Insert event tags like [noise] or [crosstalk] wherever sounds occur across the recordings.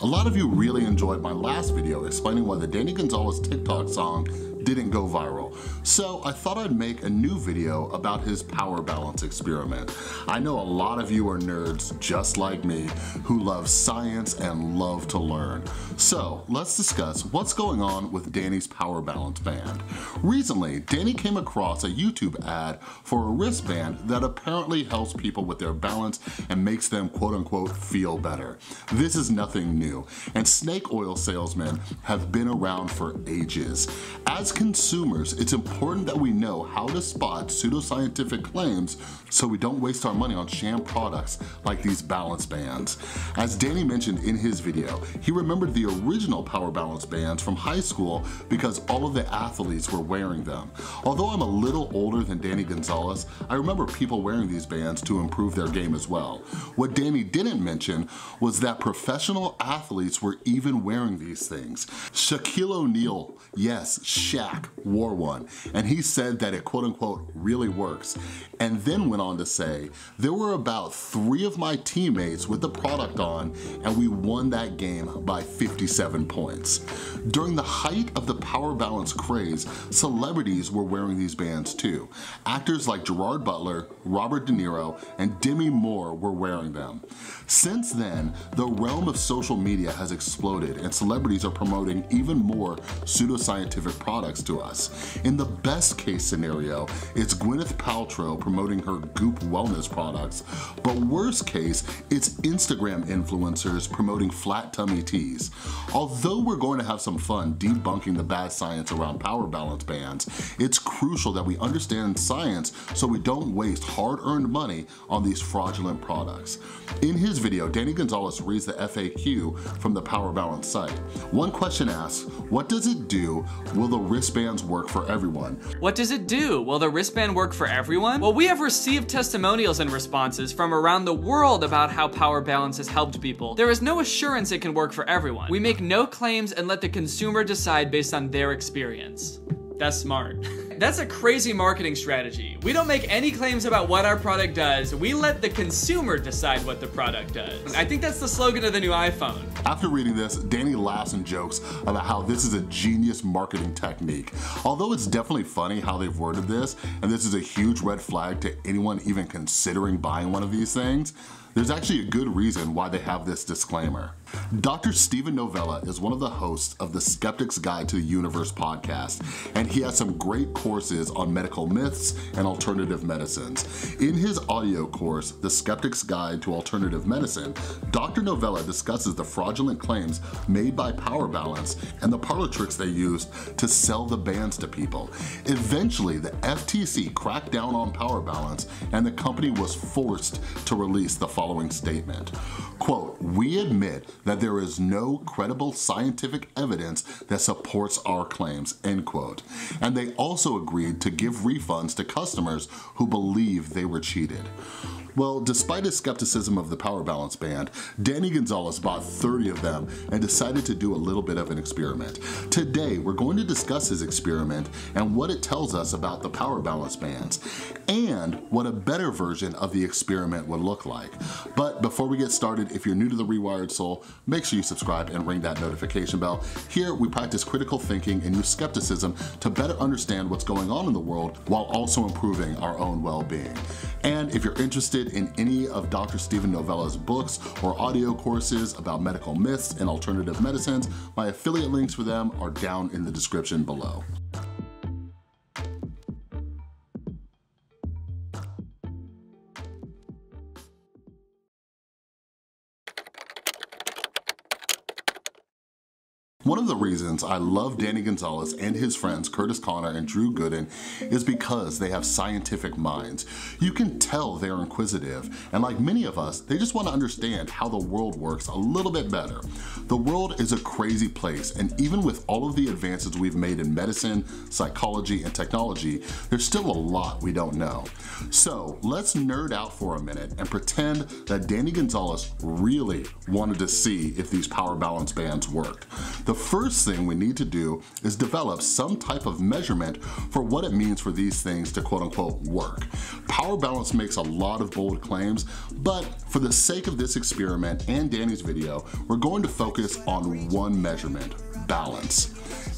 A lot of you really enjoyed my last video explaining why the Danny Gonzalez TikTok song didn't go viral. So I thought I'd make a new video about his power balance experiment. I know a lot of you are nerds just like me who love science and love to learn. So let's discuss what's going on with Danny's power balance band. Recently, Danny came across a YouTube ad for a wristband that apparently helps people with their balance and makes them quote unquote feel better. This is nothing new and snake oil salesmen have been around for ages. As consumers, it's important that we know how to spot pseudoscientific claims so we don't waste our money on sham products like these balance bands. As Danny mentioned in his video, he remembered the original Power Balance bands from high school because all of the athletes were wearing them. Although I'm a little older than Danny Gonzalez, I remember people wearing these bands to improve their game as well. What Danny didn't mention was that professional athletes were even wearing these things. Shaquille O'Neal, yes, Shaq wore one and he said that it quote unquote really works and then went on to say, there were about three of my teammates with the product on and we won that game by 57 points. During the height of the power balance craze, celebrities were wearing these bands too. Actors like Gerard Butler, Robert De Niro, and Demi Moore were wearing them. Since then, the realm of social media has exploded and celebrities are promoting even more pseudoscientific products to us. In the best case scenario, it's Gwyneth Paltrow promoting her Goop wellness products, but worst case, it's Instagram influencers promoting flat tummy teas. Although we're going to have some fun debunking the bad science around power balance bands, it's crucial that we understand science so we don't waste hard-earned money on these fraudulent products. In his video, Danny Gonzalez reads the FAQ from the Power Balance site. One question asks, what does it do? Will the wristbands work for everyone? What does it do? Will the wristband work for everyone? Well, we have received testimonials and responses from around the world about how Power Balance has helped people. There is no assurance it can work for everyone. We make no claims and let the consumer decide based on their experience. That's smart. [laughs] That's a crazy marketing strategy. We don't make any claims about what our product does. We let the consumer decide what the product does. I think that's the slogan of the new iPhone. After reading this, Danny laughs and jokes about how this is a genius marketing technique. Although it's definitely funny how they've worded this, and this is a huge red flag to anyone even considering buying one of these things, there's actually a good reason why they have this disclaimer. Dr. Steven Novella is one of the hosts of the Skeptic's Guide to the Universe podcast, and he has some great courses on medical myths and alternative medicines. In his audio course, The Skeptic's Guide to Alternative Medicine, Dr. Novella discusses the fraudulent claims made by Power Balance and the parlor tricks they used to sell the bands to people. Eventually, the FTC cracked down on Power Balance and the company was forced to release the following statement. Quote, we admit that there is no credible scientific evidence that supports our claims, end quote. And they also agreed to give refunds to customers who believe they were cheated. Well, despite his skepticism of the power balance band, Danny Gonzalez bought 30 of them and decided to do a little bit of an experiment. Today, we're going to discuss his experiment and what it tells us about the power balance bands and what a better version of the experiment would look like. But before we get started, if you're new to The Rewired Soul, make sure you subscribe and ring that notification bell. Here, we practice critical thinking and use skepticism to better understand what's going on in the world while also improving our own well-being. And if you're interested interested in any of Dr. Steven Novella's books or audio courses about medical myths and alternative medicines, my affiliate links for them are down in the description below. One of the reasons I love Danny Gonzalez and his friends Kurtis Conner and Drew Gooden is because they have scientific minds. You can tell they're inquisitive and like many of us, they just want to understand how the world works a little bit better. The world is a crazy place and even with all of the advances we've made in medicine, psychology, and technology, there's still a lot we don't know. So let's nerd out for a minute and pretend that Danny Gonzalez really wanted to see if these power balance bands worked. The first thing we need to do is develop some type of measurement for what it means for these things to quote unquote work. Power Balance makes a lot of bold claims, but for the sake of this experiment and Danny's video, we're going to focus focus on one measurement, balance.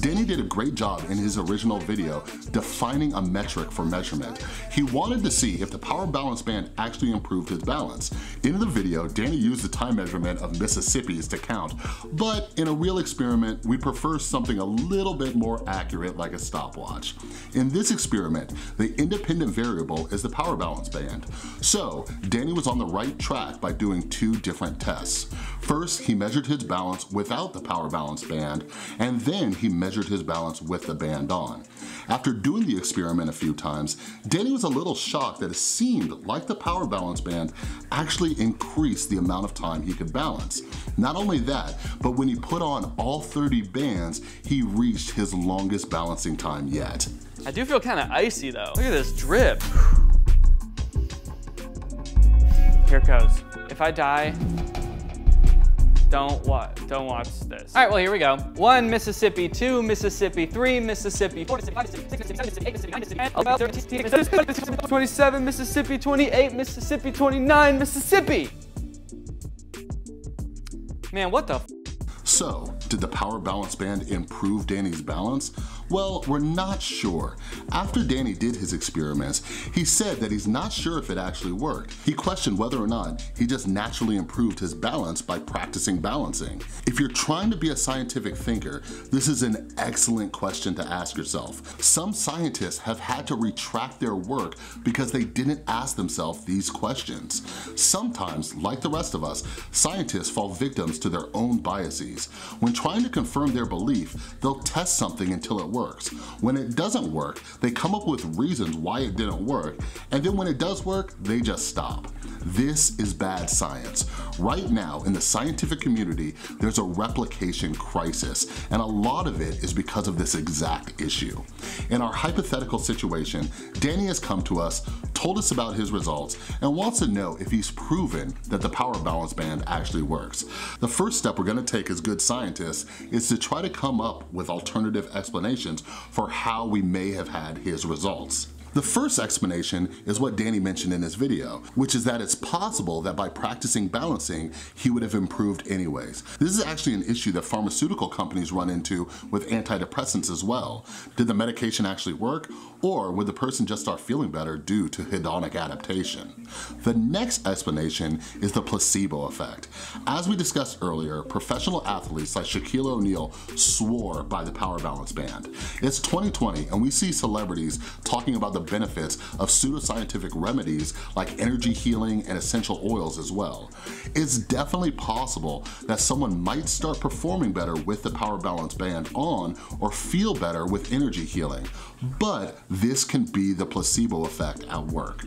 Danny did a great job in his original video defining a metric for measurement. He wanted to see if the power balance band actually improved his balance. In the video, Danny used the time measurement of Mississippi's to count, but in a real experiment, we prefer something a little bit more accurate like a stopwatch. In this experiment, the independent variable is the power balance band. So Danny was on the right track by doing two different tests. First, he measured his balance without the power balance band, and then he measured his balance with the band on. After doing the experiment a few times, Danny was a little shocked that it seemed like the power balance band actually increased the amount of time he could balance. Not only that, but when he put on all 30 bands, he reached his longest balancing time yet. I do feel kind of icy though. Look at this drip. Here it goes. If I die, don't watch, don't watch this. All right, well, here we go. One Mississippi, two Mississippi, three Mississippi, four Mississippi, five Mississippi, six Mississippi, seven Mississippi, eight Mississippi, nine Mississippi, 13, 27 Mississippi, 28 Mississippi, 29 Mississippi. Man, what the so, did the power balance band improve Danny's balance? Well, we're not sure. After Danny did his experiments, he said that he's not sure if it actually worked. He questioned whether or not he just naturally improved his balance by practicing balancing. If you're trying to be a scientific thinker, this is an excellent question to ask yourself. Some scientists have had to retract their work because they didn't ask themselves these questions. Sometimes, like the rest of us, scientists fall victims to their own biases. When trying to confirm their belief, they'll test something until it works. When it doesn't work, they come up with reasons why it didn't work, and then when it does work, they just stop. This is bad science. Right now, in the scientific community, there's a replication crisis, and a lot of it is because of this exact issue. In our hypothetical situation, Danny has come to us, told us about his results, and wants to know if he's proven that the power balance band actually works. The first step we're gonna take as good scientists is to try to come up with alternative explanations for how we may have had his results. The first explanation is what Danny mentioned in his video, which is that it's possible that by practicing balancing, he would have improved anyways. This is actually an issue that pharmaceutical companies run into with antidepressants as well. Did the medication actually work? Or would the person just start feeling better due to hedonic adaptation? The next explanation is the placebo effect. As we discussed earlier, professional athletes like Shaquille O'Neal swore by the power balance band. It's 2020 and we see celebrities talking about the the benefits of pseudoscientific remedies like energy healing and essential oils as well. It's definitely possible that someone might start performing better with the Power Balance Band on or feel better with energy healing, but this can be the placebo effect at work.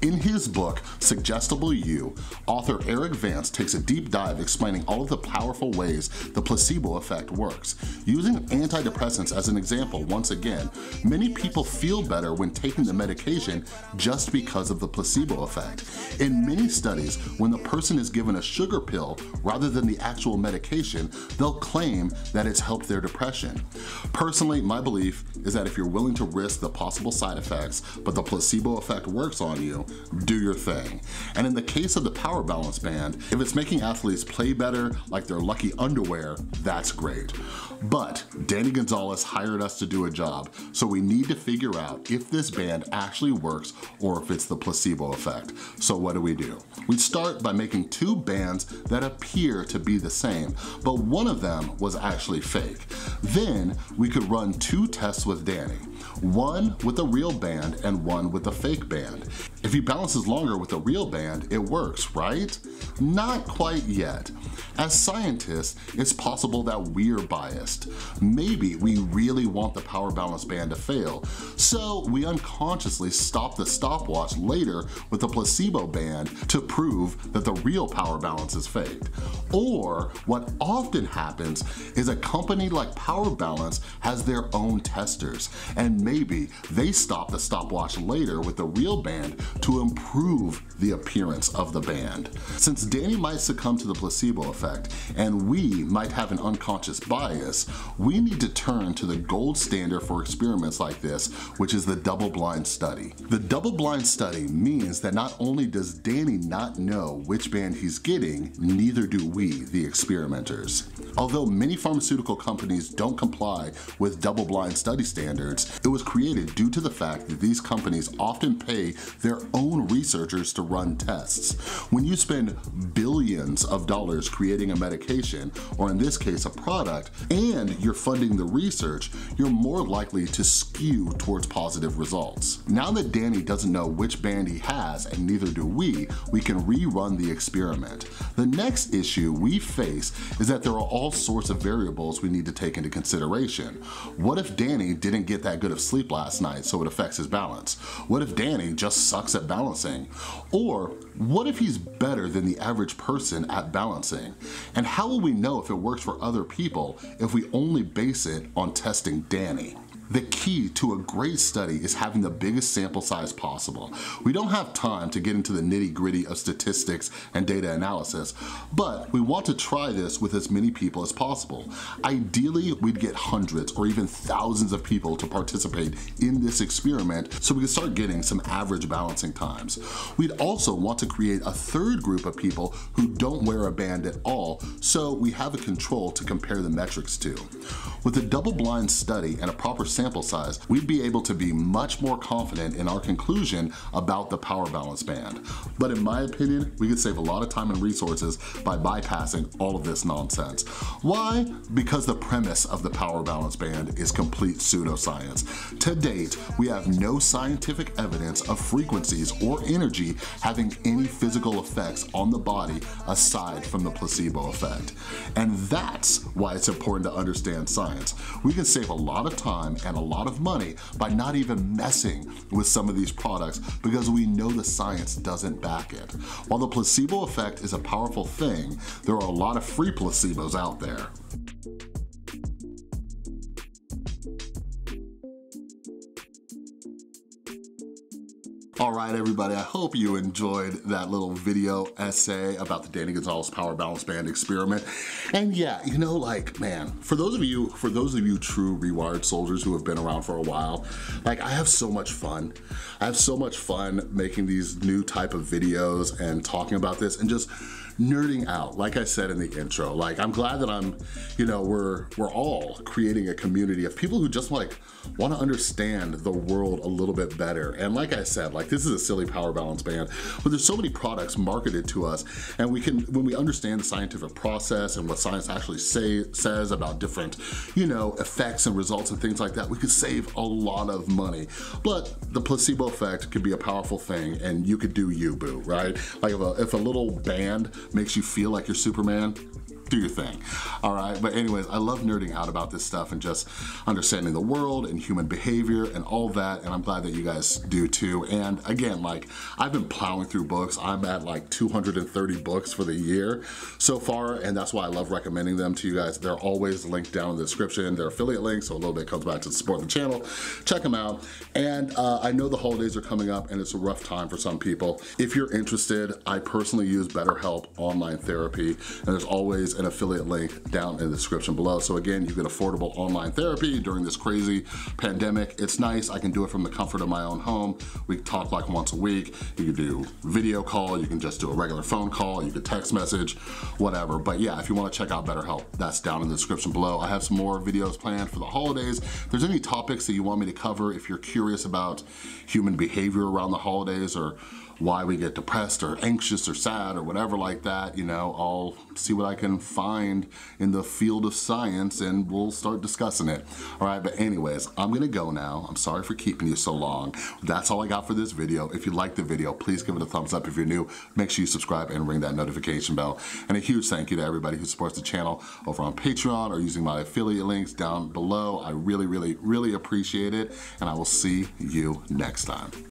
In his book, Suggestible You, author Erik Vance takes a deep dive explaining all of the powerful ways the placebo effect works. Using antidepressants as an example once again, many people feel better when taking the medication just because of the placebo effect. In many studies, when the person is given a sugar pill rather than the actual medication, they'll claim that it's helped their depression. Personally, my belief is that if you're willing to risk the possible side effects, but the placebo effect works on you, do your thing. And in the case of the power balance band, if it's making athletes play better like their lucky underwear, that's great. But Danny Gonzalez hired us to do a job, so we need to figure out if this band actually works or if it's the placebo effect. So what do we do? We start by making two bands that appear to be the same, but one of them was actually fake. Then we could run two tests with Danny, one with a real band and one with a fake band. If he balances longer with a real band, it works, right? Not quite yet. As scientists, it's possible that we're biased. Maybe we really want the power balance band to fail, so we unconsciously stop the stopwatch later with the placebo band to prove that the real power balance is faked. Or what often happens is a company like Power Balance has their own testers, and maybe they stop the stopwatch later with the real band to improve the appearance of the band. Since Danny might succumb to the placebo effect and we might have an unconscious bias, we need to turn to the gold standard for experiments like this, which is the double-blind study. The double-blind study means that not only does Danny not know which band he's getting, neither do we, the experimenters. Although many pharmaceutical companies don't comply with double-blind study standards, it was created due to the fact that these companies often pay their own researchers to run tests. When you spend billions of dollars creating a medication, or in this case a product, and you're funding the research, you're more likely to skew towards positive results. Now that Danny doesn't know which band he has, and neither do we, we can rerun the experiment. The next issue we face is that there are all sorts of variables we need to take into consideration. What if Danny didn't get that good of sleep last night so it affects his balance? What if Danny just sucks at balancing? Or what if he's better than the average person at balancing? And how will we know if it works for other people if we only base it on testing Danny? The key to a great study is having the biggest sample size possible. We don't have time to get into the nitty gritty of statistics and data analysis, but we want to try this with as many people as possible. Ideally, we'd get hundreds or even thousands of people to participate in this experiment so we can start getting some average balancing times. We'd also want to create a third group of people who don't wear a band at all so we have a control to compare the metrics to. With a double-blind study and a proper sample size, we'd be able to be much more confident in our conclusion about the power balance band. But in my opinion, we could save a lot of time and resources by bypassing all of this nonsense. Why? Because the premise of the power balance band is complete pseudoscience. To date, we have no scientific evidence of frequencies or energy having any physical effects on the body aside from the placebo effect. And that's why it's important to understand science. We can save a lot of time and a lot of money by not even messing with some of these products because we know the science doesn't back it. While the placebo effect is a powerful thing, there are a lot of free placebos out there. All right, everybody, I hope you enjoyed that little video essay about the Danny Gonzalez Power Balance Band experiment. And yeah, you know, like, man, for those of you, for those of you true Rewired soldiers who have been around for a while, like I have so much fun. I have so much fun making these new type of videos and talking about this and just nerding out, like I said in the intro. Like, I'm glad that I'm, you know, we're, we're all creating a community of people who just like wanna understand the world a little bit better. And like I said, like this is a silly power balance band, but there's so many products marketed to us and we can, when we understand the scientific process and what science actually say, says about different, you know, effects and results and things like that, we could save a lot of money. But the placebo effect could be a powerful thing and you could do you, boo, right? Like if a, if a little band makes you feel like you're Superman, do your thing. All right, but anyways, I love nerding out about this stuff and just understanding the world and human behavior and all that, and I'm glad that you guys do too. And again, like, I've been plowing through books. I'm at like 230 books for the year so far, and that's why I love recommending them to you guys. They're always linked down in the description. They're affiliate links, so a little bit comes back to support the channel. Check them out. And uh, I know the holidays are coming up and it's a rough time for some people. If you're interested, I personally use BetterHelp online therapy, and there's always an affiliate link down in the description below. So again, you get affordable online therapy during this crazy pandemic. It's nice, I can do it from the comfort of my own home. We talk like once a week. You can do video call, you can just do a regular phone call, you can text message, whatever. But yeah, if you wanna check out BetterHelp, that's down in the description below. I have some more videos planned for the holidays. If there's any topics that you want me to cover, if you're curious about human behavior around the holidays or why we get depressed or anxious or sad or whatever like that, you know, I'll see what I can find in the field of science and we'll start discussing it. All right, but anyways, I'm gonna go now. I'm sorry for keeping you so long. That's all I got for this video. If you liked the video, please give it a thumbs up. If you're new, make sure you subscribe and ring that notification bell. And a huge thank you to everybody who supports the channel over on Patreon or using my affiliate links down below. I really, really, really appreciate it. And I will see you next time.